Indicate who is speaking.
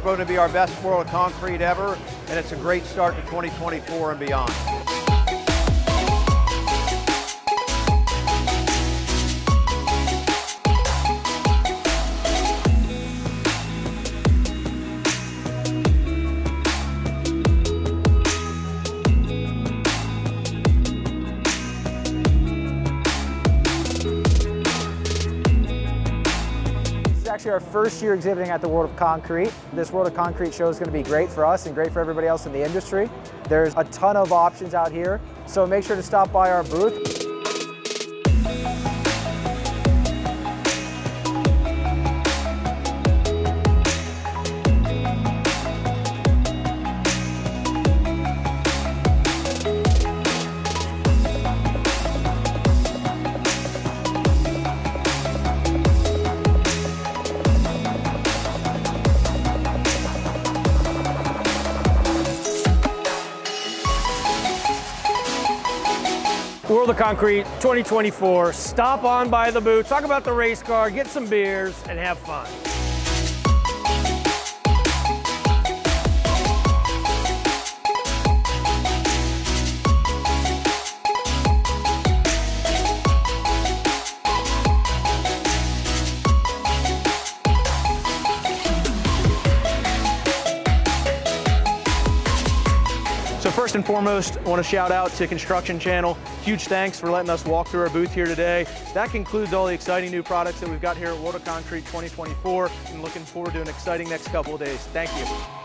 Speaker 1: going to be our best World of Concrete ever, and it's a great start to 2024 and beyond.
Speaker 2: Actually our first year exhibiting at the World of Concrete. This World of Concrete show is going to be great for us and great for everybody else in the industry. There's a ton of options out here, so make sure to stop by our booth.
Speaker 3: World of Concrete 2024. Stop on by the booth, talk about the race car, get some beers, and have fun.
Speaker 4: So first and foremost, I want to shout out to Construction Channel. Huge thanks for letting us walk through our booth here today. That concludes all the exciting new products that we've got here at World of Concrete 2024 and looking forward to an exciting next couple of days. Thank you.